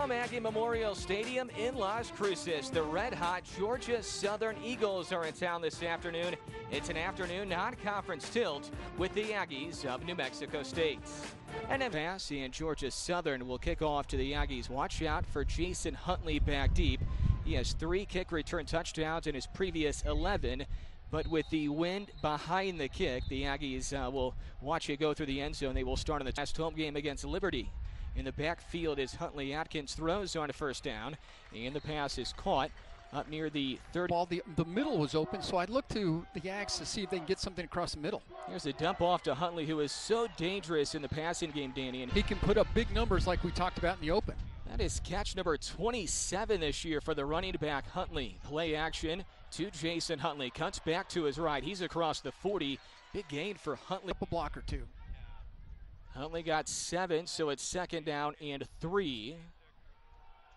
From Aggie Memorial Stadium in Las Cruces, the red hot Georgia Southern Eagles are in town this afternoon. It's an afternoon non conference tilt with the Aggies of New Mexico State. And Pass and Georgia Southern will kick off to the Aggies. Watch out for Jason Huntley back deep. He has three kick return touchdowns in his previous 11. But with the wind behind the kick, the Aggies uh, will watch it go through the end zone. They will start in the last home game against Liberty. In the backfield as Huntley Atkins throws on a first down, and the pass is caught up near the third. Ball, the, the middle was open, so I'd look to the Ags to see if they can get something across the middle. Here's a dump off to Huntley, who is so dangerous in the passing game, Danny. And he can put up big numbers like we talked about in the open. That is catch number 27 this year for the running back Huntley. Play action to Jason Huntley. Cuts back to his right. He's across the 40. Big gain for Huntley. Up a block or two. Huntley got seven, so it's second down and three.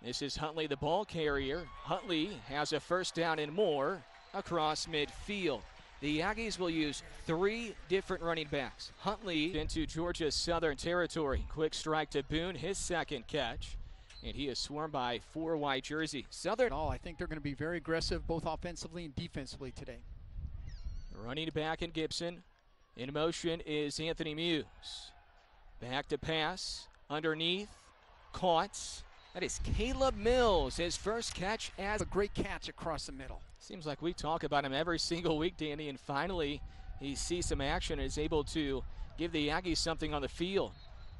This is Huntley, the ball carrier. Huntley has a first down and more across midfield. The Aggies will use three different running backs. Huntley into Georgia's southern territory. Quick strike to Boone, his second catch. And he is swarmed by four white jersey. Southern. All, I think they're going to be very aggressive both offensively and defensively today. Running back in Gibson. In motion is Anthony Muse. Back to pass. Underneath. Caught. That is Caleb Mills, his first catch as a great catch across the middle. Seems like we talk about him every single week, Danny, and finally he sees some action and is able to give the Aggies something on the field.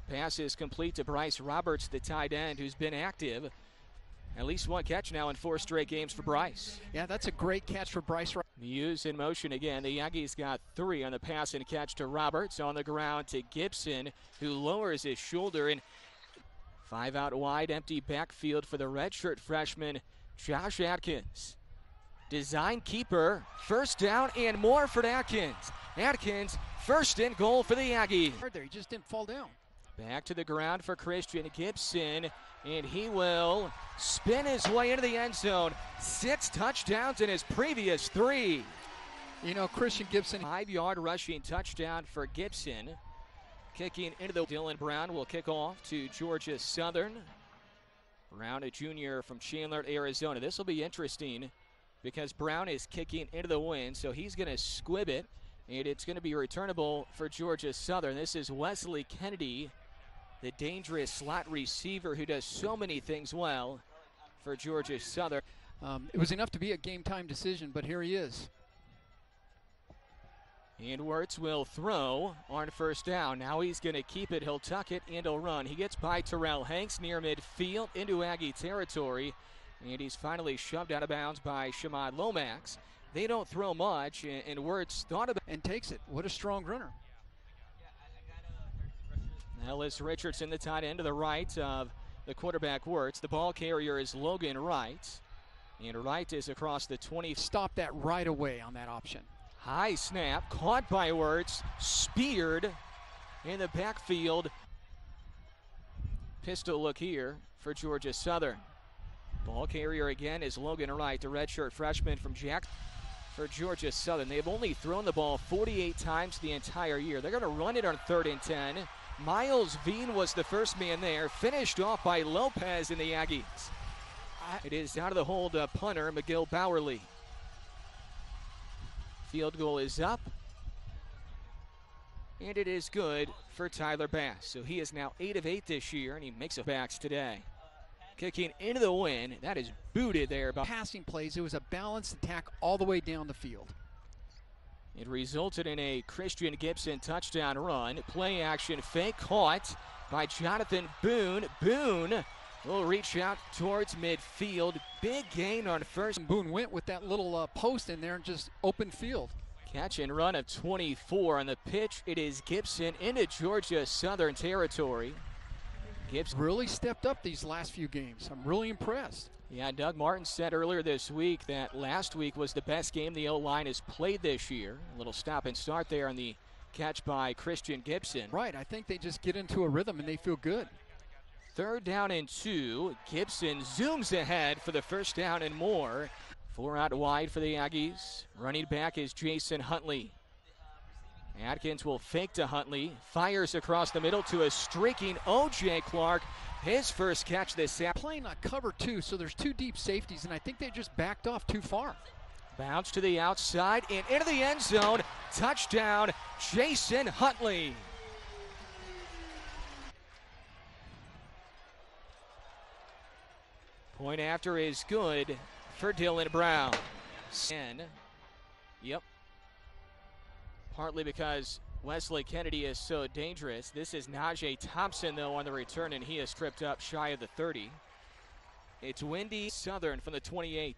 Pass is complete to Bryce Roberts, the tight end, who's been active. At least one catch now in four straight games for Bryce. Yeah, that's a great catch for Bryce. Muse in motion again. The Aggies got three on the pass and catch to Roberts. On the ground to Gibson, who lowers his shoulder. And five out wide, empty backfield for the redshirt freshman, Josh Atkins. Design keeper, first down and more for Atkins. Atkins, first and goal for the Aggies. There, he just didn't fall down. Back to the ground for Christian Gibson, and he will spin his way into the end zone. Six touchdowns in his previous three. You know, Christian Gibson. Five yard rushing touchdown for Gibson. Kicking into the Dylan Brown will kick off to Georgia Southern. Brown, a junior from Chandler, Arizona. This will be interesting because Brown is kicking into the wind, so he's going to squib it, and it's going to be returnable for Georgia Southern. This is Wesley Kennedy the dangerous slot receiver who does so many things well for Georgia Southern. Um, it was enough to be a game time decision, but here he is. And Werts will throw on first down. Now he's going to keep it. He'll tuck it and he'll run. He gets by Terrell Hanks near midfield into Aggie territory. And he's finally shoved out of bounds by Shamad Lomax. They don't throw much, and Werts thought about and takes it. What a strong runner. Ellis Richardson, the tight end to the right of the quarterback Werts. The ball carrier is Logan Wright. And Wright is across the 20. Stop that right away on that option. High snap, caught by Werts, speared in the backfield. Pistol look here for Georgia Southern. Ball carrier again is Logan Wright, the redshirt freshman from Jack for Georgia Southern. They've only thrown the ball 48 times the entire year. They're going to run it on third and 10. Miles Veen was the first man there, finished off by Lopez in the Aggies. It is out of the hold uh, punter, McGill Bowerly. Field goal is up. And it is good for Tyler Bass. So he is now 8 of 8 this year, and he makes it backs today. Kicking into the wind. That is booted there. By Passing plays. It was a balanced attack all the way down the field. It resulted in a Christian Gibson touchdown run. Play action fake caught by Jonathan Boone. Boone will reach out towards midfield. Big gain on first. Boone went with that little uh, post in there and just open field. Catch and run of 24 on the pitch. It is Gibson into Georgia Southern territory. Gibson really stepped up these last few games. I'm really impressed. Yeah, Doug Martin said earlier this week that last week was the best game the O line has played this year. A little stop and start there on the catch by Christian Gibson. Right, I think they just get into a rhythm and they feel good. Third down and two. Gibson zooms ahead for the first down and more. Four out wide for the Aggies. Running back is Jason Huntley. Atkins will fake to Huntley, fires across the middle to a streaking O.J. Clark. His first catch this Saturday. Playing on cover two, so there's two deep safeties, and I think they just backed off too far. Bounce to the outside and into the end zone. Touchdown, Jason Huntley. Point after is good for Dylan Brown. And, yep. Partly because Wesley Kennedy is so dangerous. This is Najee Thompson, though, on the return, and he is tripped up shy of the 30. It's Windy Southern from the 28.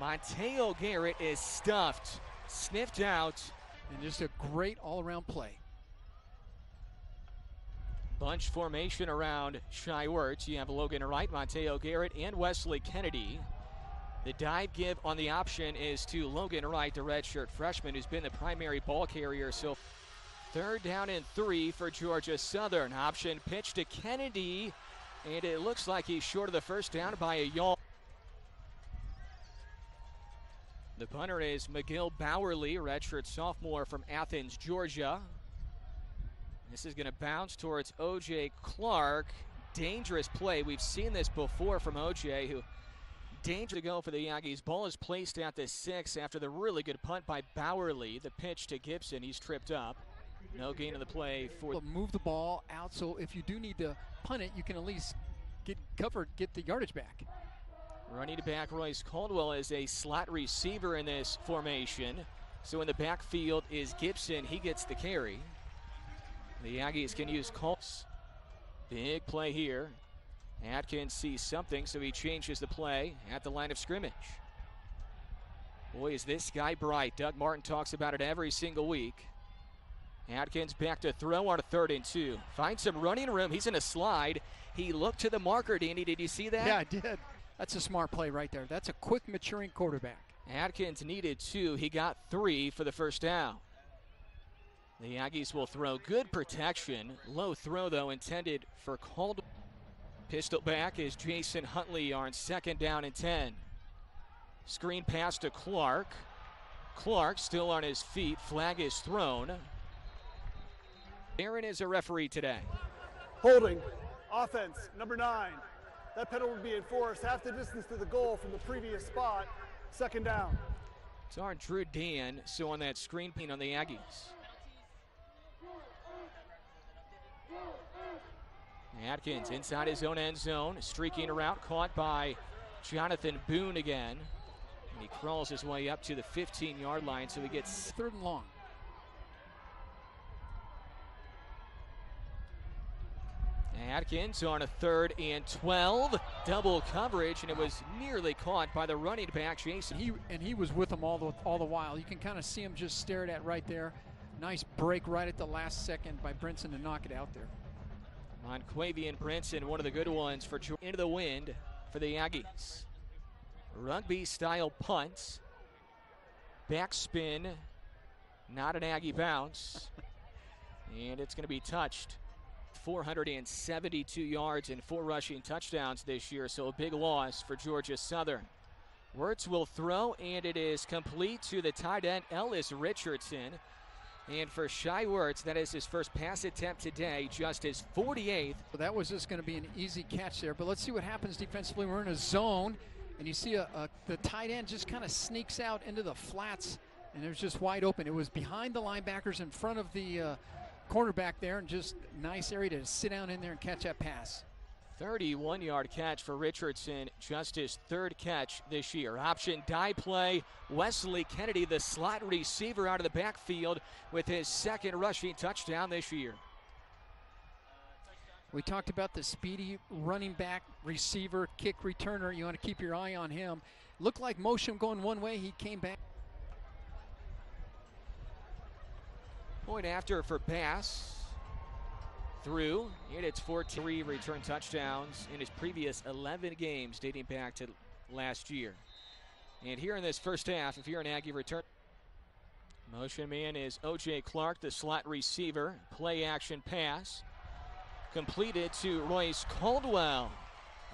Monteo Garrett is stuffed, sniffed out. And just a great all around play. Bunch formation around Werts. You have Logan Wright, Monteo Garrett, and Wesley Kennedy. The dive give on the option is to Logan Wright, the redshirt freshman, who's been the primary ball carrier. So third down and three for Georgia Southern. Option pitch to Kennedy, and it looks like he's short of the first down by a yard. The punter is McGill Bowerly, redshirt sophomore from Athens, Georgia. This is going to bounce towards OJ Clark. Dangerous play. We've seen this before from OJ, who danger to go for the Aggies. Ball is placed at the six after the really good punt by Bowerly. The pitch to Gibson. He's tripped up. No gain of the play for. Move the ball out so if you do need to punt it, you can at least get covered, get the yardage back. Running to back Royce Caldwell is a slot receiver in this formation. So in the backfield is Gibson. He gets the carry. The Aggies can use Colts. Big play here. Atkins sees something, so he changes the play at the line of scrimmage. Boy, is this guy bright. Doug Martin talks about it every single week. Atkins back to throw on a third and two. Finds some running room. He's in a slide. He looked to the marker, Danny. Did you see that? Yeah, I did. That's a smart play right there. That's a quick maturing quarterback. Atkins needed two. He got three for the first down. The Aggies will throw good protection. Low throw, though, intended for Caldwell. Pistol back is Jason Huntley on second down and 10. Screen pass to Clark. Clark still on his feet. Flag is thrown. Aaron is a referee today. Holding. Offense, number nine. That penalty would be enforced half the distance to the goal from the previous spot. Second down. It's our Drew Dan, so on that screen paint on the Aggies. Atkins inside his own end zone, streaking around, caught by Jonathan Boone again. And he crawls his way up to the 15 yard line, so he gets third and long. Atkins on a third and 12. Double coverage, and it was nearly caught by the running back, Jason. He and he was with him all the all the while. You can kind of see him just stared at right there. Nice break right at the last second by Brinson to knock it out there. Monquavian Brinson, one of the good ones for into the wind for the Aggies. Rugby style punts. Backspin, not an Aggie bounce. and it's going to be touched. 472 yards and four rushing touchdowns this year, so a big loss for Georgia Southern. Werts will throw, and it is complete to the tight end, Ellis Richardson. And for Shai Werts, that is his first pass attempt today, just his 48th. So that was just going to be an easy catch there. But let's see what happens defensively. We're in a zone, and you see a, a the tight end just kind of sneaks out into the flats, and it was just wide open. It was behind the linebackers in front of the uh, cornerback there, and just nice area to sit down in there and catch that pass. 31 yard catch for Richardson, just his third catch this year. Option die play. Wesley Kennedy, the slot receiver out of the backfield, with his second rushing touchdown this year. We talked about the speedy running back, receiver, kick returner. You want to keep your eye on him. Looked like motion going one way. He came back. Point after for Bass through, and it's 14 return touchdowns in his previous 11 games dating back to last year. And here in this first half, if you're an Aggie return, motion man is O.J. Clark, the slot receiver. Play action pass completed to Royce Caldwell.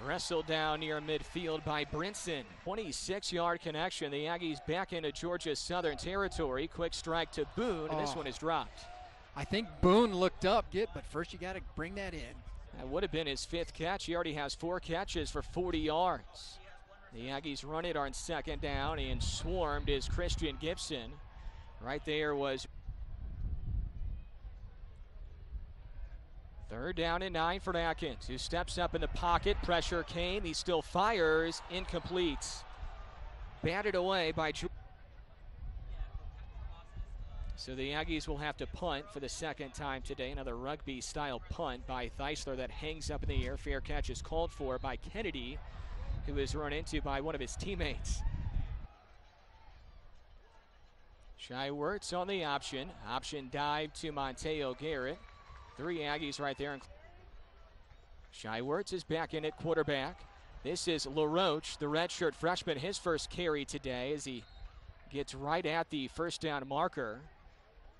Wrestled down near midfield by Brinson. 26 yard connection. The Aggies back into Georgia Southern territory. Quick strike to Boone, and this Oh. one is dropped. I think Boone looked up, get, but first you got to bring that in. That would have been his fifth catch. He already has four catches for 40 yards. The Aggies run it on second down, and swarmed is Christian Gibson. Right there was third down and nine for Atkins, who steps up in the pocket. Pressure came. He still fires. Incomplete. Batted away by. Ju- So the Aggies will have to punt for the second time today. Another rugby style punt by Theisler that hangs up in the air. Fair catch is called for by Kennedy, who is run into by one of his teammates. Shai Werts on the option. Option dive to Monteo Garrett. Three Aggies right there. Shai Werts is back in at quarterback. This is LaRoche, the redshirt freshman, his first carry today as he gets right at the first down marker.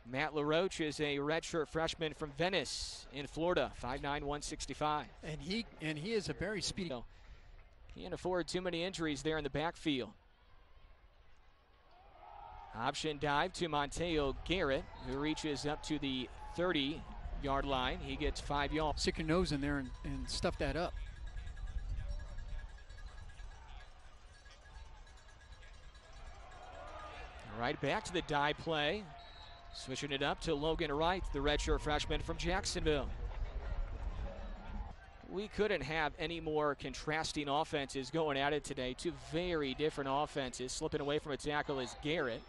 Matt LaRoche is a redshirt freshman from Venice in Florida, 5'9", 165. And he and he is a very speedy. So, He can't afford too many injuries there in the backfield. Option dive to Monteo Garrett, who reaches up to the 30 yard line. He gets five yards. Stick your nose in there and, and stuff that up. Right back to the die play. Switching it up to Logan Wright, the redshirt freshman from Jacksonville. We couldn't have any more contrasting offenses going at it today. Two very different offenses. Slipping away from a tackle is Garrett.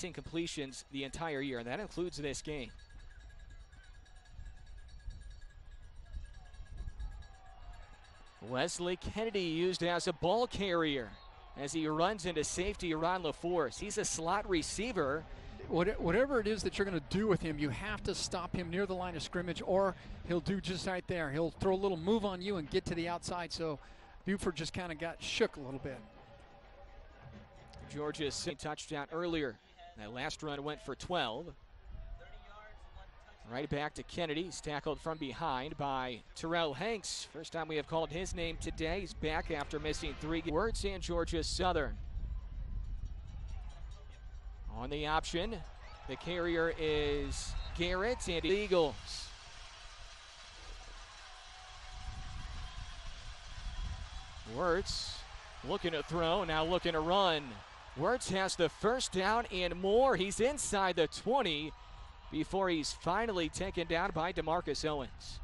10 completions the entire year, and that includes this game. Wesley Kennedy used as a ball carrier as he runs into safety Ron LaForce. He's a slot receiver. What, whatever it is that you're going to do with him, you have to stop him near the line of scrimmage, or he'll do just right there. He'll throw a little move on you and get to the outside. So Buford just kind of got shook a little bit. Georgia's touchdown earlier. That last run went for 12. Right back to Kennedy. He's tackled from behind by Terrell Hanks. First time we have called his name today. He's back after missing three words in Georgia Southern. On the option, the carrier is Garrett and Eagles. Werts looking to throw, now looking to run. Werts has the first down and more. He's inside the 20 before he's finally taken down by Demarcus Owens.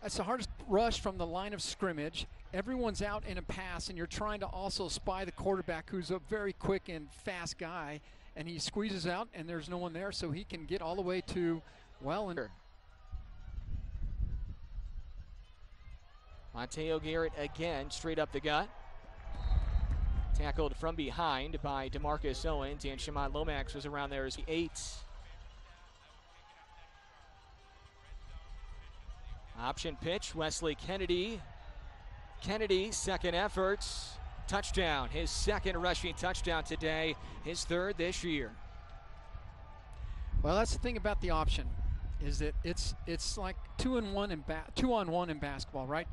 That's the hardest rush from the line of scrimmage. Everyone's out in a pass, and you're trying to also spy the quarterback, who's a very quick and fast guy. And he squeezes out, and there's no one there, so he can get all the way to well and Monteo Garrett again, straight up the gut. Tackled from behind by Demarcus Owens, and Shimon Lomax was around there as the eight. Option pitch, Wesley Kennedy. Kennedy, second effort, touchdown. His second rushing touchdown today, his third this year. Well, that's the thing about the option, is that it's it's like two and one in two on one in basketball, right?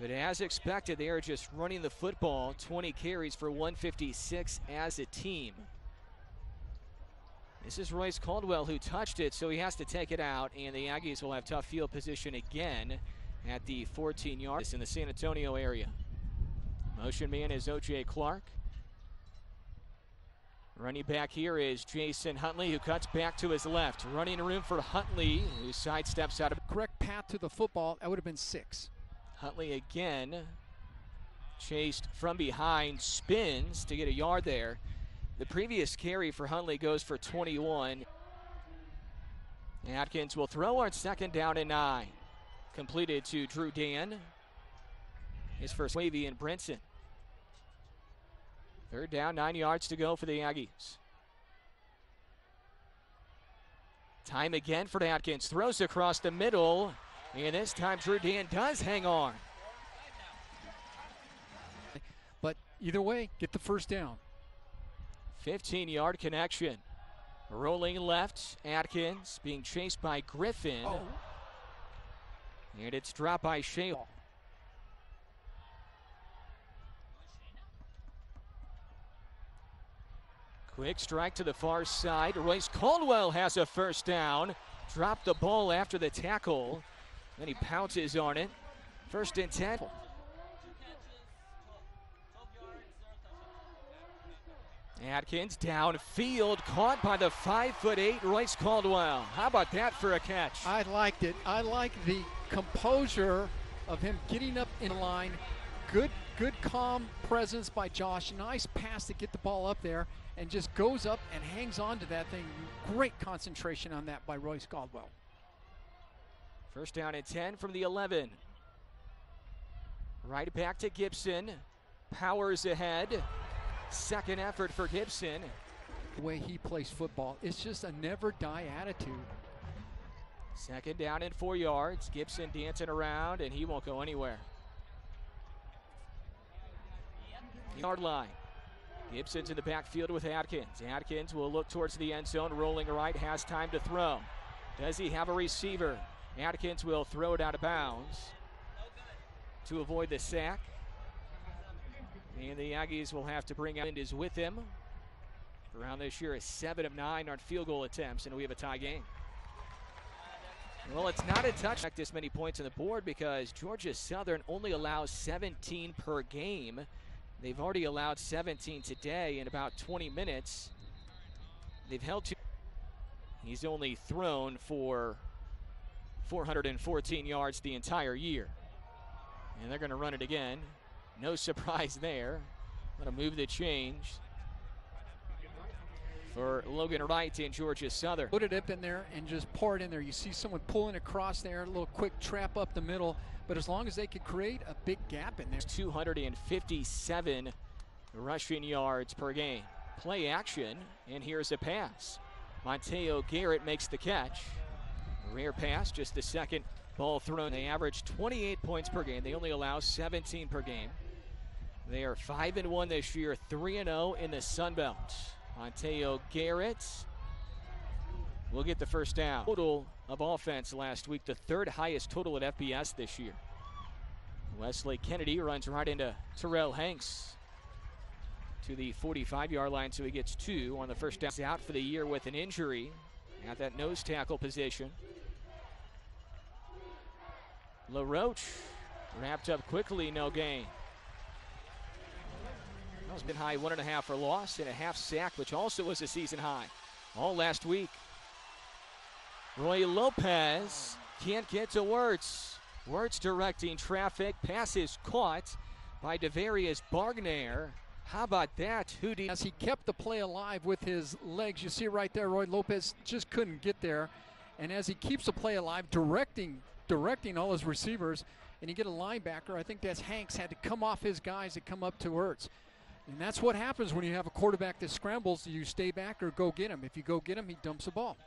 But as expected, they are just running the football. 20 carries for 156 as a team. This is Royce Caldwell who touched it, so he has to take it out, and the Aggies will have tough field position again at the 14 yards in the San Antonio area. Motion man is O.J. Clark. Running back here is Jason Huntley, who cuts back to his left. Running room for Huntley, who sidesteps out of Correct path to the football, that would have been six. Huntley again chased from behind, spins to get a yard there. The previous carry for Huntley goes for 21. Atkins will throw on second down and nine. Completed to Drew Dan. His first wavy and Brinson. Third down, nine yards to go for the Aggies. Time again for Atkins. Throws across the middle. And this time Drew Dan does hang on. But either way, get the first down. 15 yard connection. Rolling left, Atkins being chased by Griffin. Oh. And it's dropped by Shea. Quick strike to the far side. Royce Caldwell has a first down. Dropped the ball after the tackle. Then he pounces on it. First and 10. Atkins downfield, caught by the five foot eight Royce Caldwell. How about that for a catch? I liked it. I like the composure of him getting up in line. Good, good, calm presence by Josh. Nice pass to get the ball up there, and just goes up and hangs on to that thing. Great concentration on that by Royce Caldwell. First down and 10 from the 11. Right back to Gibson. Powers ahead. Second effort for Gibson. The way he plays football, it's just a never die attitude. Second down and four yards. Gibson dancing around, and he won't go anywhere. Yard line. Gibson's in the backfield with Atkins. Atkins will look towards the end zone, rolling right, has time to throw. Does he have a receiver? Atkins will throw it out of bounds to avoid the sack. And the Aggies will have to bring out is with him. Around this year is seven of nine on field goal attempts, and we have a tie game. Well, it's not a touch this many points on the board because Georgia Southern only allows 17 per game. They've already allowed 17 today in about 20 minutes. They've held two. He's only thrown for 414 yards the entire year. And they're going to run it again. No surprise there. Going to move the change for Logan Wright in Georgia Southern. Put it up in there and just pour it in there. You see someone pulling across there, a little quick trap up the middle. But as long as they could create a big gap in there. 257 rushing yards per game. Play action, and here's a pass. Monteo Garrett makes the catch. Rare pass, just the second ball thrown. They average 28 points per game. They only allow 17 per game. They are 5 and 1 this year, 3 and 0 in the Sun Belt. Monteo Garrett will get the first down. Total of offense last week, the third highest total at FBS this year. Wesley Kennedy runs right into Terrell Hanks to the 45 yard line, so he gets two on the first down. He's out for the year with an injury at that nose tackle position. LaRoche wrapped up quickly, no gain. It's been high one and a half for loss and a half sack, which also was a season high. All last week. Roy Lopez can't get to Werts. Werts directing traffic. Passes caught by Devarius Bargnair. How about that? Hootie. As he kept the play alive with his legs, you see right there, Roy Lopez just couldn't get there. And as he keeps the play alive, directing directing all his receivers, and you get a linebacker, I think that's Hanks, had to come off his guys to come up to Werts. And that's what happens when you have a quarterback that scrambles. Do you stay back or go get him. If you go get him, he dumps the ball.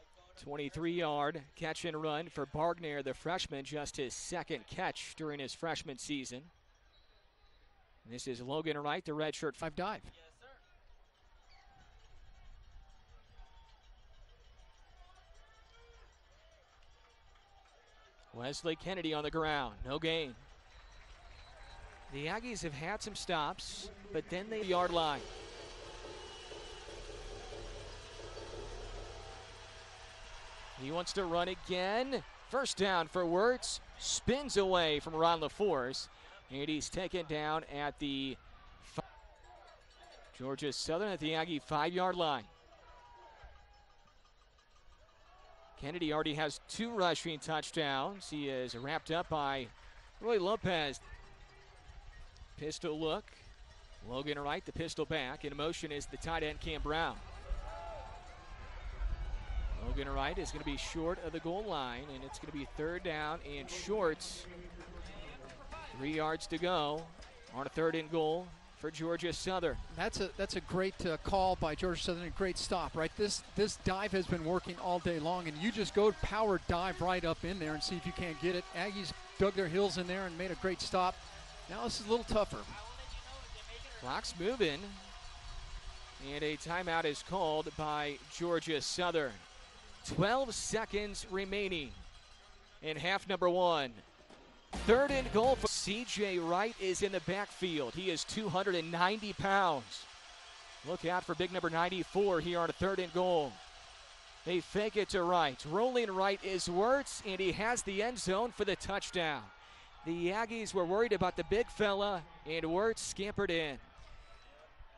23 yard catch and run for Bargnair, the freshman, just his second catch during his freshman season. This is Logan Wright, the redshirt five dive. Wesley Kennedy on the ground, no gain. The Aggies have had some stops, but then they yard line. He wants to run again. First down for Werts. Spins away from Ron LaForce. And he's taken down at the Georgia Southern at the Aggie five yard line. Kennedy already has two rushing touchdowns. He is wrapped up by Roy Lopez. Pistol look. Logan Wright, the pistol back. In motion is the tight end Cam Brown. Logan Wright is going to be short of the goal line, and it's going to be third down and shorts. Three yards to go on a third and goal for Georgia Southern. That's a that's a great uh, call by Georgia Southern. A great stop, right? This this dive has been working all day long, and you just go power dive right up in there and see if you can't get it. Aggies dug their heels in there and made a great stop. Now this is a little tougher. Clock's moving. And a timeout is called by Georgia Southern. 12 seconds remaining in half number one. Third and goal for CJ Wright is in the backfield. He is 290 pounds. Look out for big number 94 here on a third and goal. They fake it to Wright. Rolling right is Werts, and he has the end zone for the touchdown. The Aggies were worried about the big fella, and Werts scampered in.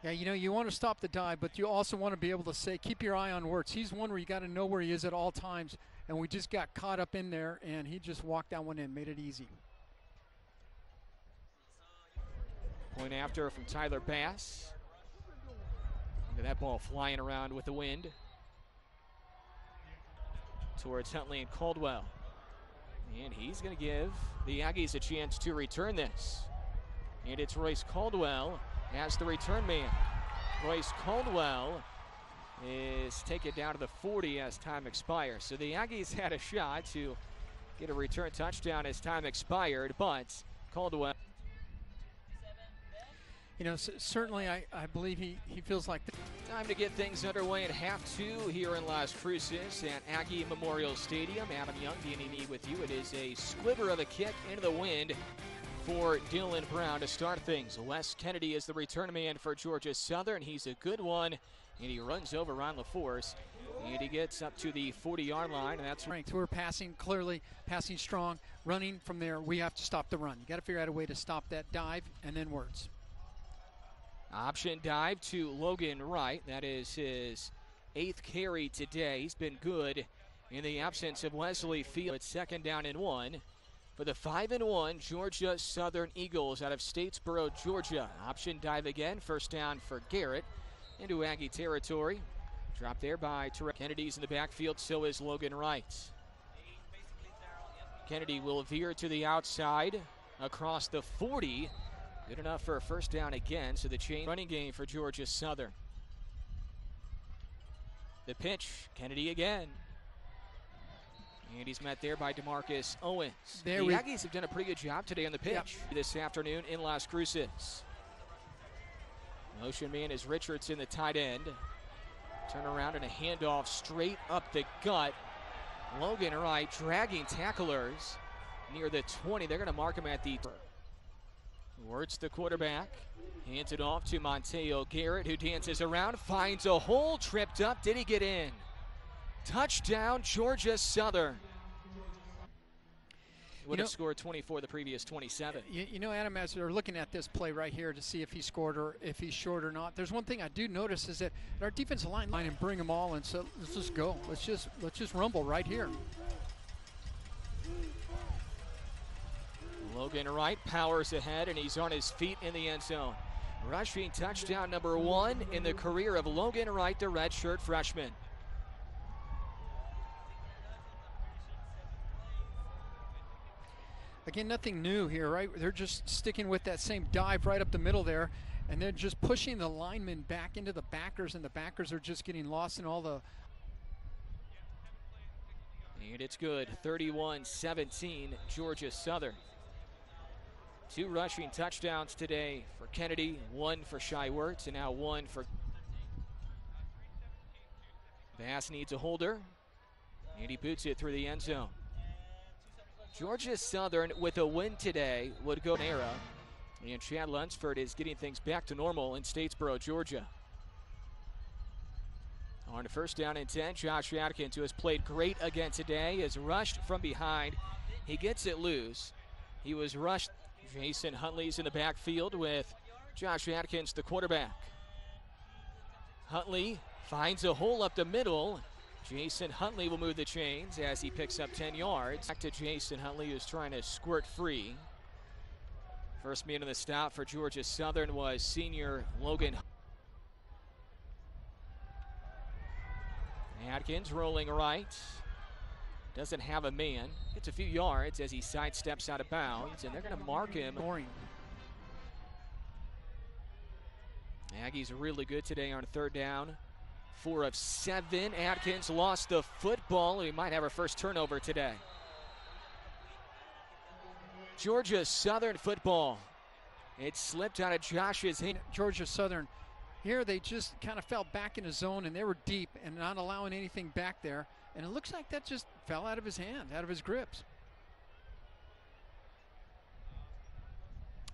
Yeah, you know, you want to stop the dive, but you also want to be able to say, keep your eye on Werts. He's one where you got to know where he is at all times, and we just got caught up in there, and he just walked that one in, made it easy. Point after from Tyler Bass. Look at that ball flying around with the wind. Towards Huntley and Caldwell. And he's going to give the Aggies a chance to return this. And it's Royce Caldwell as the return man. Royce Caldwell is taken down to the 40 as time expires. So the Aggies had a shot to get a return touchdown as time expired, but Caldwell. You know, c- certainly I, I believe he, he feels like Time to get things underway at half two here in Las Cruces at Aggie Memorial Stadium. Adam Young, D&E with you. It is a squiver of a kick into the wind for Dylan Brown to start things. Wes Kennedy is the return man for Georgia Southern. He's a good one, and he runs over Ron LaForce. And he gets up to the 40 yard line, and that's strength. We're passing clearly, passing strong, running from there. We have to stop the run. You got to figure out a way to stop that dive and then Werts. Option dive to Logan Wright. That is his eighth carry today. He's been good in the absence of Wesley Field. It's second down and one for the five and one Georgia Southern Eagles out of Statesboro, Georgia. Option dive again. First down for Garrett into Aggie territory. Dropped there by Tarek Kennedy's in the backfield. So is Logan Wright. Kennedy will veer to the outside across the 40. Good enough for a first down again, so the chain running game for Georgia Southern. The pitch, Kennedy again. And he's met there by Demarcus Owens. There the we- Aggies have done a pretty good job today on the pitch this afternoon in Las Cruces. Motion man is Richardson, the tight end. Turn around and a handoff straight up the gut. Logan Wright dragging tacklers near the 20. They're going to mark him at the. Werts the quarterback. Hands it off to Monteo Garrett, who dances around, finds a hole, tripped up. Did he get in? Touchdown, Georgia Southern. Would know- have scored 24 the previous 27. You, you know, Adam, as we're looking at this play right here to see if he scored or if he's short or not, there's one thing I do notice is that our defensive line line and bring them all, and so let's just go. Let's just let's just rumble right here. Logan Wright powers ahead and he's on his feet in the end zone. Rushing touchdown number one in the career of Logan Wright, the redshirt freshman. Again, nothing new here, right? They're just sticking with that same dive right up the middle there, and they're just pushing the linemen back into the backers, and the backers are just getting lost in all the And it's good. 31 17, Georgia Southern. Two rushing touchdowns today for Kennedy, one for Shai Werts, and now one for. Bass needs a holder, and he boots it through the end zone. Georgia Southern, with a win today, would go era, and Chad Lunsford is getting things back to normal in Statesboro, Georgia. On the first down and 10, Josh Atkins, who has played great again today, is rushed from behind. He gets it loose. He was rushed. Jason Huntley's in the backfield with Josh Atkins, the quarterback. Huntley finds a hole up the middle. Jason Huntley will move the chains as he picks up 10 yards. Back to Jason Huntley, who's trying to squirt free. First man in the stop for Georgia Southern was senior Logan Atkins rolling right. Doesn't have a man. Gets a few yards as he sidesteps out of bounds, and they're going to mark him. Aggies really good today on third down. Four of seven. Atkins lost the football. He might have our first turnover today. Georgia Southern football. It slipped out of Josh's hand. Georgia Southern Here they just kind of fell back in a zone and they were deep and not allowing anything back there. And it looks like that just fell out of his hand, out of his grips.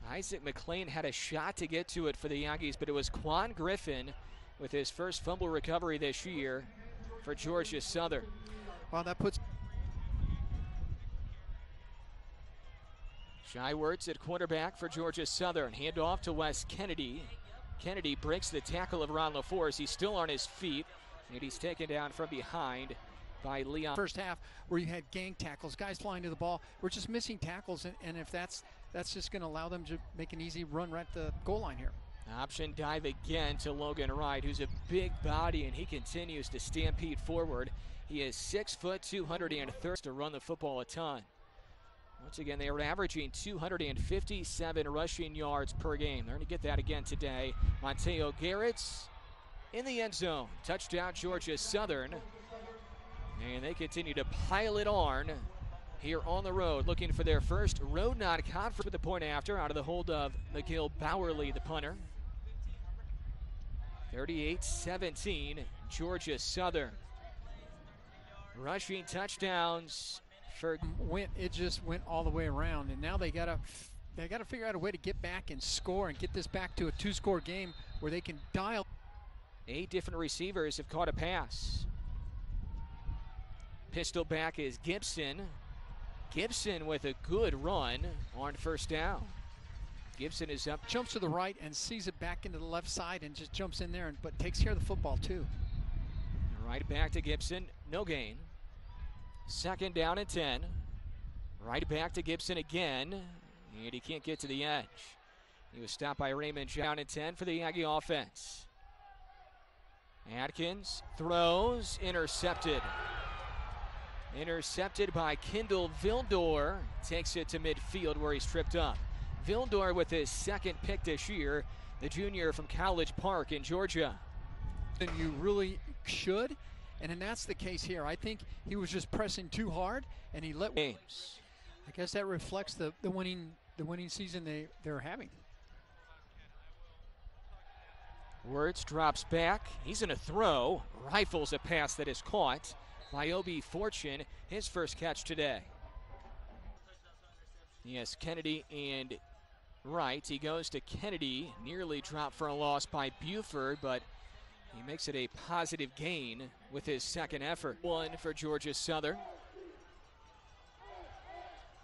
Isaac McLean had a shot to get to it for the Aggies, but it was Quan Griffin with his first fumble recovery this year for Georgia Southern. Well, that puts Shai at quarterback for Georgia Southern. Handoff to Wes Kennedy. Kennedy breaks the tackle of Ron LaForce. He's still on his feet, and he's taken down from behind by Leon. First half where you had gang tackles, guys flying to the ball. We're just missing tackles, and, and if that's that's just going to allow them to make an easy run right at the goal line here. Option dive again to Logan Wright, who's a big body, and he continues to stampede forward. He is six foot, 230 to run the football a ton. Once again, they are averaging 257 rushing yards per game. They're going to get that again today. Monteo Garrett's in the end zone. Touchdown, Georgia Southern. And they continue to pile it on here on the road, looking for their first road non conference with the point after out of the hold of McGill Bowerly, the punter. 38 17, Georgia Southern. Rushing touchdowns for um, went it just went all the way around and now they got to they got to figure out a way to get back and score and get this back to a two-score game where they can dial eight different receivers have caught a pass pistol back is Gibson Gibson with a good run on first down Gibson is up jumps to the right and sees it back into the left side and just jumps in there and but takes care of the football too right back to Gibson no gain Second down and 10. Right back to Gibson again. And he can't get to the edge. He was stopped by Raymond down and 10 for the Aggie offense. Atkins throws, intercepted. Intercepted by Kindle Vildor. Takes it to midfield where he's tripped up. Vildor with his second pick this year, the junior from College Park in Georgia. And you really should and then that's the case here. I think he was just pressing too hard, and he let games. I guess that reflects the, the winning the winning season they they're having. Werts drops back. He's in a throw. Rifles a pass that is caught by Obi Fortune. His first catch today. Yes, Kennedy and Wright. He goes to Kennedy. Nearly dropped for a loss by Buford, but he makes it a positive gain with his second effort. One for Georgia Southern.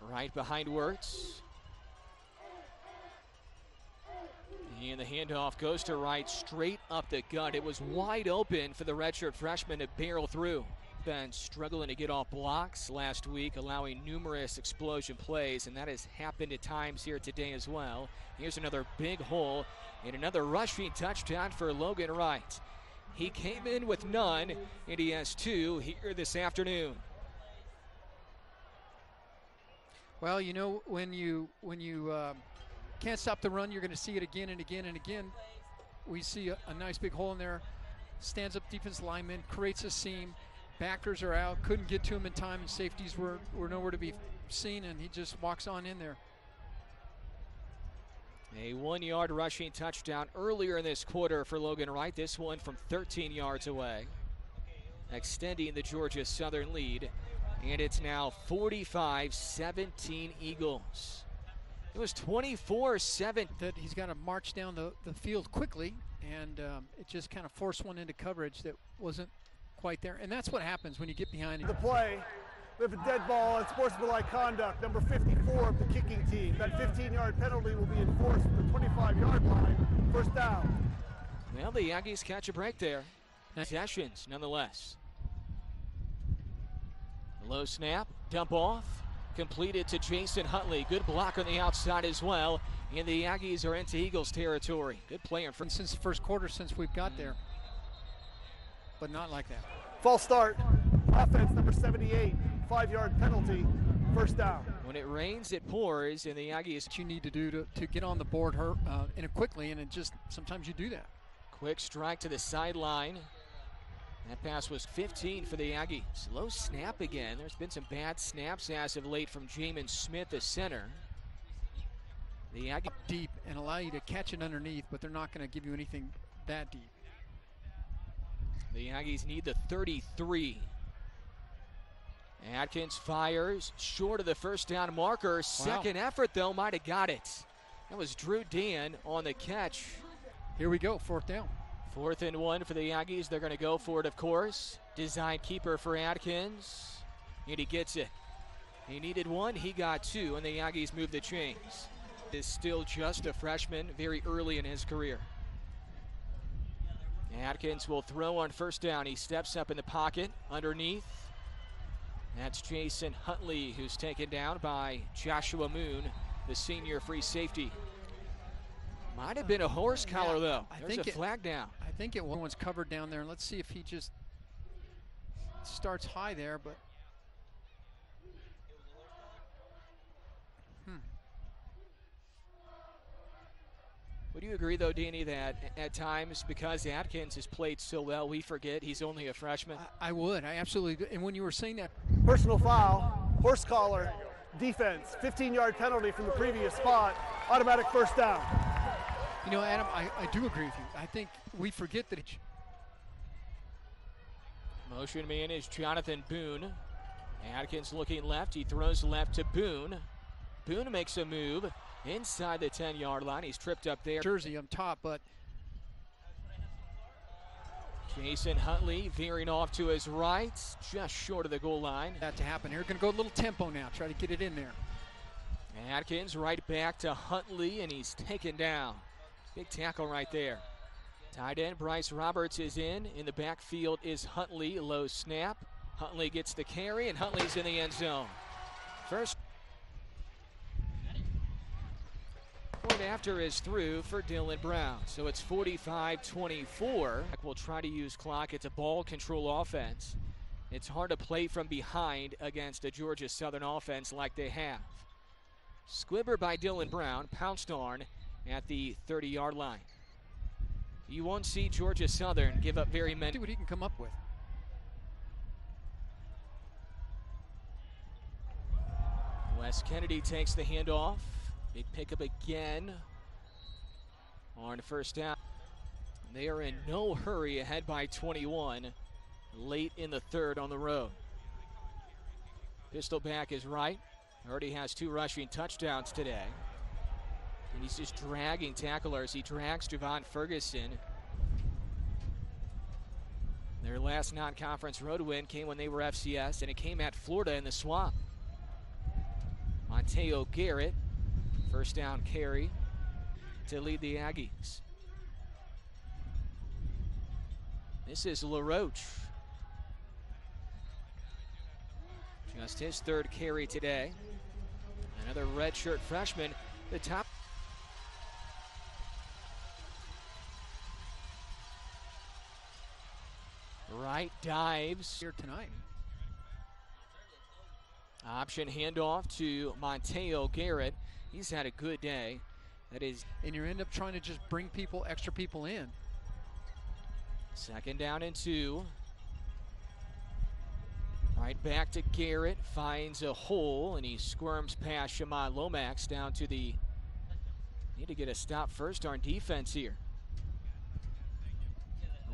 Right behind Werts. And the handoff goes to Wright straight up the gut. It was wide open for the redshirt freshman to barrel through. Been struggling to get off blocks last week, allowing numerous explosion plays, and that has happened at times here today as well. Here's another big hole and another rushing touchdown for Logan Wright. He came in with none, and he has two here this afternoon. Well, you know when you when you um, can't stop the run, you're going to see it again and again and again. We see a, a nice big hole in there. Stands up defense lineman, creates a seam. Backers are out, couldn't get to him in time, and safeties were, were nowhere to be seen, and he just walks on in there. A one yard rushing touchdown earlier in this quarter for Logan Wright. This one from 13 yards away, extending the Georgia Southern lead. And it's now 45 17 Eagles. It was 24 7. That he's got to march down the, the field quickly, and um, it just kind of forced one into coverage that wasn't quite there. And that's what happens when you get behind. The play we have a dead ball and sportsmanlike conduct, number 54 of the kicking team. That 15-yard penalty will be enforced from the 25-yard line. First down. Well, the Aggies catch a break there. Sessions, nonetheless. Low snap, dump off, completed to Jason Huntley. Good block on the outside as well. And the Aggies are into Eagles territory. Good play in front. Since the first quarter, since we've got there. But not like that. False start. Offense number 78 five yard penalty, first down. When it rains, it pours, and the Aggies. What you need to do to, to get on the board her, uh, in a quickly, and it just sometimes you do that. Quick strike to the sideline. That pass was 15 for the Aggies. Slow snap again. There's been some bad snaps as of late from Jamin Smith, the center. The Aggies deep and allow you to catch it underneath, but they're not going to give you anything that deep. The Aggies need the 33. Atkins fires short of the first down marker. Second effort, though, might have got it. That was Drew Dan on the catch. Here we go, fourth down. Fourth and one for the Aggies. They're going to go for it, of course. Design keeper for Atkins. And he gets it. He needed one, he got two, and the Aggies move the chains. Is still just a freshman, very early in his career. Adkins will throw on first down. He steps up in the pocket underneath. That's Jason Huntley, who's taken down by Joshua Moon, the senior free safety. Might have been a horse collar, Yeah, though. I There's think a it- flag down. I think it one's covered down there. Let's see if he just starts high there, but Would you agree, though, Danny, that at times, because Adkins has played so well, we forget he's only a freshman? I, I would. I absolutely. do. And when you were saying that, Personal foul, horse collar, defense, 15 yard penalty from the previous spot, automatic first down. you know, Adam, I, I do agree with you. I think we forget that. It, Motion man is Jonathan Boone. Adkins looking left. He throws left to Boone. Boone makes a move inside the 10 yard line. He's tripped up there. jersey on top, but Jason Huntley veering off to his right, just short of the goal line. that to happen here. Going to go a little tempo now. Try to get it in there. Adkins right back to Huntley, and he's taken down. Big tackle right there. Tight end Bryce Roberts is in. In the backfield is Huntley. Low snap. Huntley gets the carry, and Huntley's in the end zone. First point after is through for Dylan Brown. So it's 45 24. We'll try to use clock. It's a ball control offense. It's hard to play from behind against a Georgia Southern offense like they have. Squibber by Dylan Brown, pounced on at the 30 yard line. You won't see Georgia Southern give up very many. See what he can come up with. Wes Kennedy takes the handoff. Big pickup again on first down. They are in no hurry ahead by 21 late in the third on the road. Pistol back is right. Already has two rushing touchdowns today. And he's just dragging tacklers. He drags Javahn Ferguson. Their last non conference road win came when they were FCS, and it came at Florida in the swamp. Monteo Garrett, first down carry to lead the Aggies. This is LaRoche. Just his third carry today. Another redshirt freshman. The top. Right dives. Here tonight. Option handoff to Monteo Garrett. He's had a good day. That is And you end up trying to just bring people, extra people in. second down and two. Right back to Garrett. Finds a hole and he squirms past Shimon Lomax down to the. Need to get a stop first on defense here.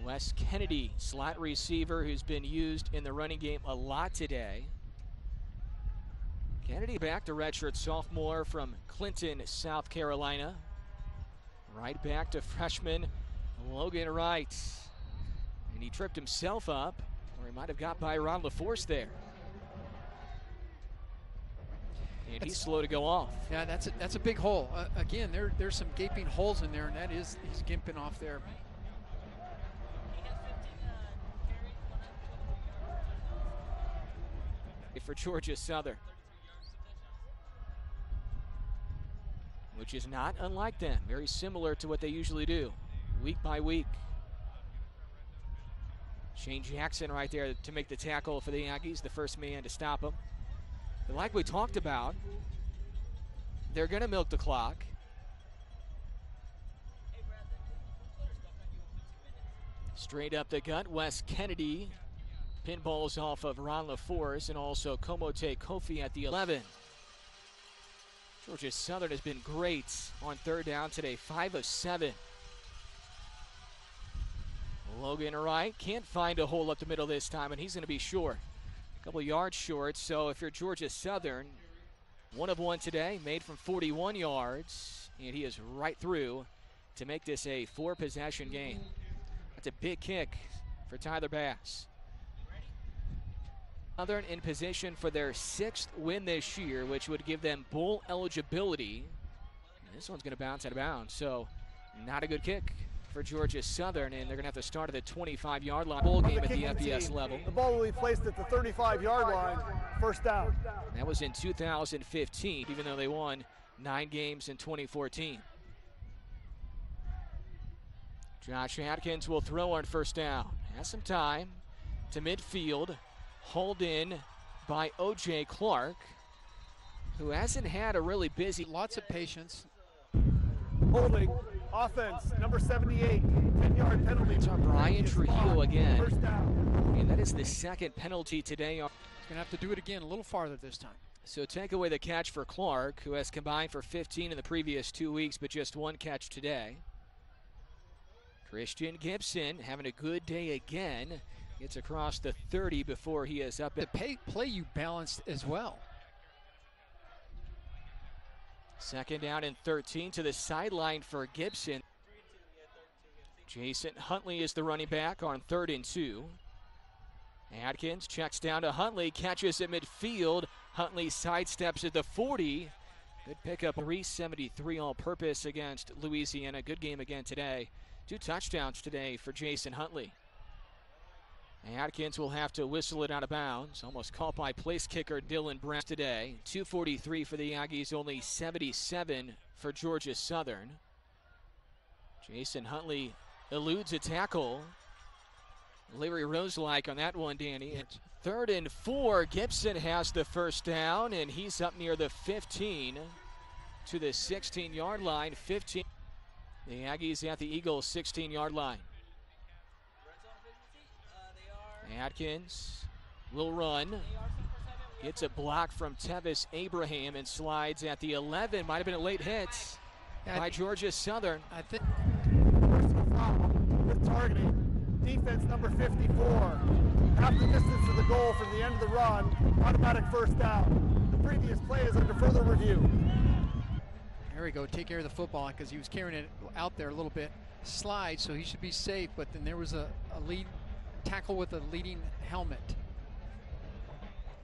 Wes Kennedy, slot receiver who's been used in the running game a lot today. Kennedy back to redshirt sophomore from Clinton, South Carolina. Right back to freshman Logan Wright. And he tripped himself up, or he might have got by Ron LaForce there. And he's slow to go off. Yeah, that's a, that's a big hole. Uh, again, there there's some gaping holes in there, and that is he's gimping off there. for Georgia Southern. Which is not unlike them, very similar to what they usually do, week by week. Shane Jackson right there to make the tackle for the Aggies, the first man to stop him. But like we talked about, they're going to milk the clock. Straight up the gut, Wes Kennedy pinballs off of Ron LaForce and also Komote Kofi at the 11. Georgia Southern has been great on third down today, 5 of 7. Logan Wright can't find a hole up the middle this time, and he's going to be short. A couple yards short. So if you're Georgia Southern, one of one today, made from 41 yards, and he is right through to make this a four possession game. That's a big kick for Tyler Bass. Southern in position for their sixth win this year, which would give them bowl eligibility. And this one's going to bounce out of bounds, so not a good kick for Georgia Southern, and they're going to have to start at the 25 yard line bowl game the at the FBS team. level. The ball will be placed at the 35 yard line, first down. That was in 2015, even though they won nine games in 2014. Josh Adkins will throw on first down. Has some time to midfield. Hauled in by O.J. Clark, who hasn't had a really busy. Lots of patience. Holding, offense, number 78, 10 yard penalty. It's on Brian Trujillo again. And that is the second penalty today. He's going to have to do it again a little farther this time. So take away the catch for Clark, who has combined for 15 in the previous two weeks, but just one catch today. Christian Gibson having a good day again. Gets across the 30 before he is up The pay, play you balanced as well. second down and 13 to the sideline for Gibson. Jason Huntley is the running back on third and two. Adkins checks down to Huntley, catches at midfield. Huntley sidesteps at the 40. Good pickup, 373 all purpose against Louisiana. Good game again today. Two touchdowns today for Jason Huntley. Adkins will have to whistle it out of bounds. Almost caught by place kicker Dylan Brown today. 243 for the Aggies, only 77 for Georgia Southern. Jason Huntley eludes a tackle. Larry Roselike on that one, Danny. Third and four, Gibson has the first down, and he's up near the 15 to the 16 yard line. 15. The Aggies at the Eagles 16 yard line. Adkins will run. Gets a block from Tevis Abraham and slides at the 11. Might have been a late hit I by Georgia Southern. I think Personal foul with targeting. Defense number 54. Half the distance to the goal from the end of the run. Automatic first down. The previous play is under further review. There we go. Take care of the football because he was carrying it out there a little bit. Slide, so he should be safe. But then there was a, a lead tackle with a leading helmet.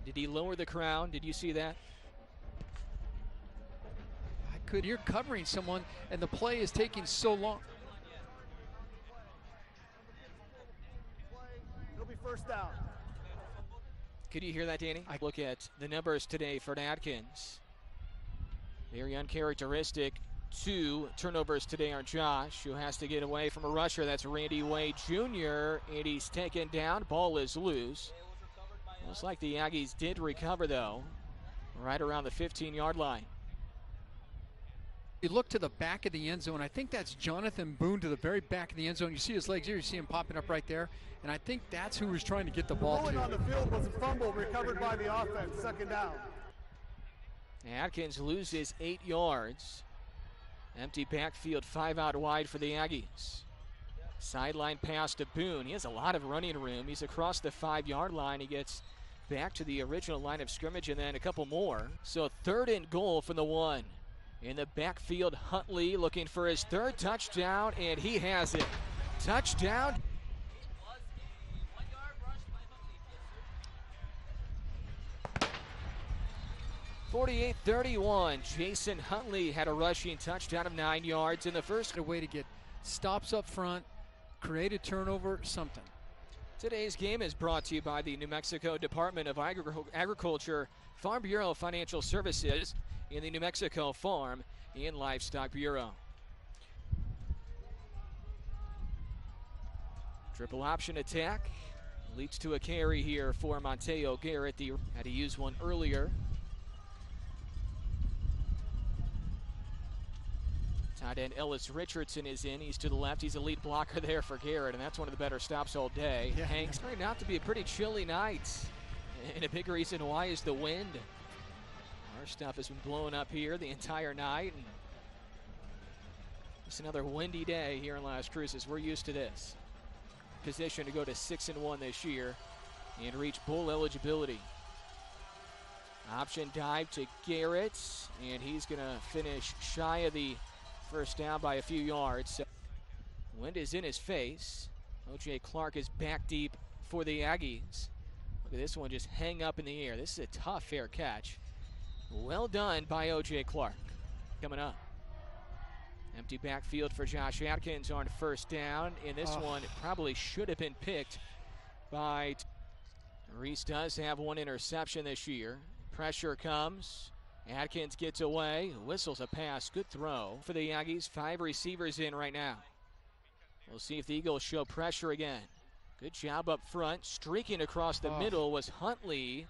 Did he lower the crown? Did you see that? I could. You're covering someone, and the play is taking so long. It'll be first down. Could you hear that, Danny? I- look at the numbers today for Adkins. Very uncharacteristic. Two turnovers today are Josh, who has to get away from a rusher. That's Randy Way Jr., and he's taken down. Ball is loose. Looks like the Aggies did recover, though, right around the 15 yard line. You look to the back of the end zone. I think that's Jonathan Boone to the very back of the end zone. You see his legs here. You see him popping up right there. And I think that's who was trying to get the ball Rolling on the field was a fumble recovered by the offense. Second down. Adkins loses eight yards. Empty backfield, five out wide for the Aggies. Sideline pass to Boone. He has a lot of running room. He's across the five yard line. He gets back to the original line of scrimmage and then a couple more. So third and goal from the one. In the backfield, Huntley looking for his third touchdown, and he has it. Touchdown. Forty-eight thirty-one. Jason Huntley had a rushing touchdown of nine yards in the first. A way to get stops up front, create a turnover, something. Today's game is brought to you by the New Mexico Department of Agri- Agriculture, Farm Bureau Financial Services, and the New Mexico Farm and Livestock Bureau. Triple option attack leads to a carry here for Monteo Garrett. The had to use one earlier. Tight end Ellis Richardson is in. He's to the left. He's a lead blocker there for Garrett, and that's one of the better stops all day. Yeah. Hanks turned out to be a pretty chilly night, and a big reason why is the wind. Our stuff has been blowing up here the entire night, and it's another windy day here in Las Cruces. We're used to this. position to go to six and one this year and reach bowl eligibility. Option dive to Garrett, and he's going to finish shy of the first down by a few yards. Wind is in his face. OJ Clark is back deep for the Aggies. Look at this one just hang up in the air. This is a tough fair catch. Well done by OJ Clark. Coming up. Empty backfield for Josh Adkins on first down, and this oh. one probably should have been picked by. Reese does have one interception this year. Pressure comes. Adkins gets away, whistles a pass. Good throw for the Aggies. Five receivers in right now. We'll see if the Eagles show pressure again. Good job up front. Streaking across the oh. middle was Huntley.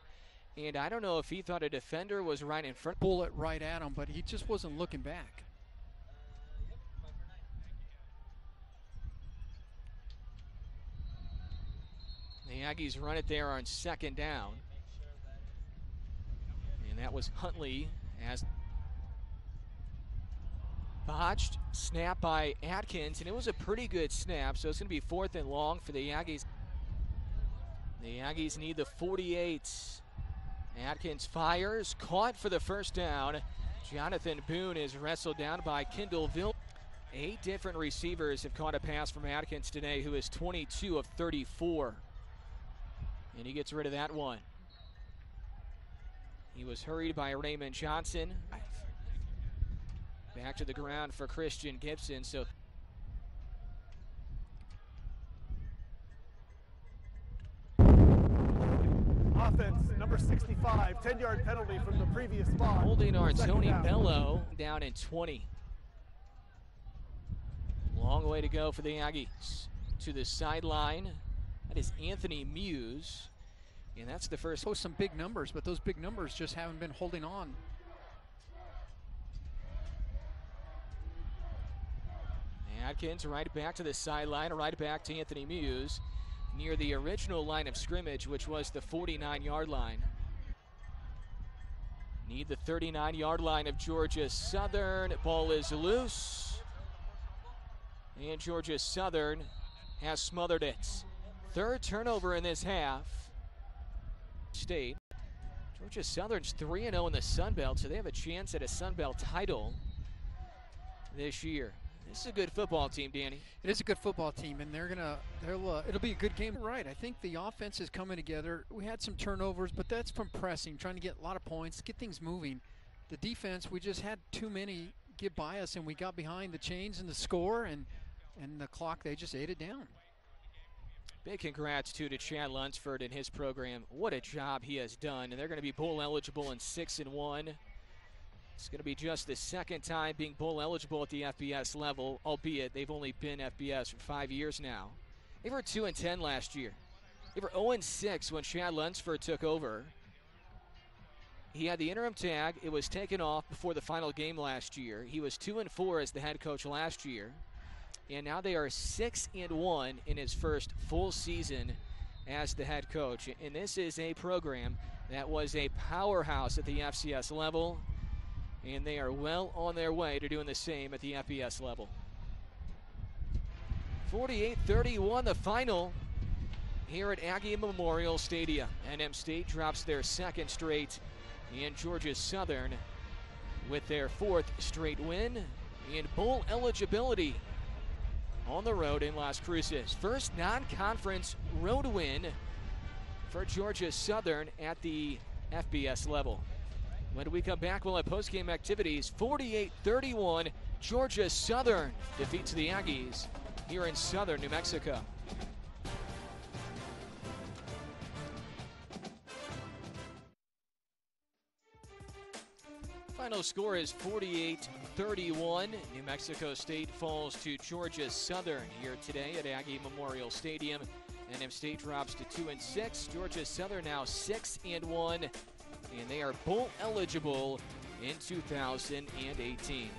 And I don't know if he thought a defender was right in front. Bullet right at him, but he just wasn't looking back. The Aggies run it there on second down. And that was Huntley as botched snap by Adkins, and it was a pretty good snap, so it's going to be fourth and long for the Aggies. The Aggies need the 48. Adkins fires, caught for the first down. Jonathan Boone is wrestled down by Kindle Vildor. Eight different receivers have caught a pass from Adkins today, who is 22 of 34. And he gets rid of that one. He was hurried by Raymond Johnson. Back to the ground for Christian Gibson. So offense, number 65, 10 yard penalty from the previous spot. Holding our Tony down. Bello down in 20. Long way to go for the Aggies. To the sideline. That is Anthony Muse. And that's the first. Post some big numbers, but those big numbers just haven't been holding on. Adkins right back to the sideline, right back to Anthony Muse near the original line of scrimmage, which was the 49 yard line. Need the 39 yard line of Georgia Southern. Ball is loose. And Georgia Southern has smothered it. Third turnover in this half. State. Georgia Southern's 3 0 in the Sun Belt, so they have a chance at a Sun Belt title this year. This is a good football team, Danny. It is a good football team, and they're gonna. They'll. Uh, it'll be a good game. Right. I think the offense is coming together. We had some turnovers, but that's from pressing, trying to get a lot of points, get things moving. The defense, we just had too many get by us, and we got behind the chains and the score, and and the clock. They just ate it down. Big congrats too to Chad Lunsford and his program. What a job he has done, and they're going to be bowl eligible in six and one. It's going to be just the second time being bowl eligible at the FBS level, albeit they've only been FBS for five years now. They were 2 and 10 last year. They were 0 and 6 when Chad Lunsford took over. He had the interim tag. It was taken off before the final game last year. He was 2 and 4 as the head coach last year. And now they are 6 and 1 in his first full season as the head coach. And this is a program that was a powerhouse at the FCS level and they are well on their way to doing the same at the FBS level. 48-31 the final here at Aggie Memorial Stadium. NM State drops their second straight and Georgia Southern with their fourth straight win and bowl eligibility on the road in Las Cruces. First non-conference road win for Georgia Southern at the FBS level. When do we come back, we'll have post-game activities. 48-31, Georgia Southern defeats the Aggies here in southern New Mexico. Final score is 48-31. New Mexico State falls to Georgia Southern here today at Aggie Memorial Stadium. And NM State drops to 2 and 6. Georgia Southern now 6 and 1 and they are bowl eligible in 2018.